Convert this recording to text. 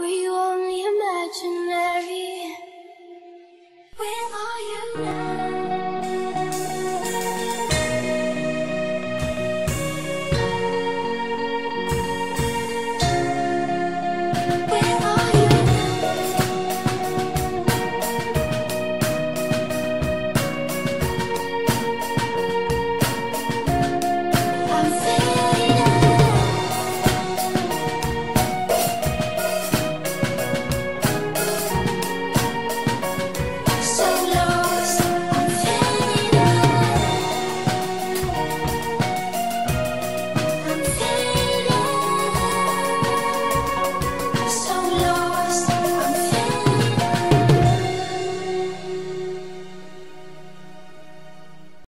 Were you only imaginary? Where are you now?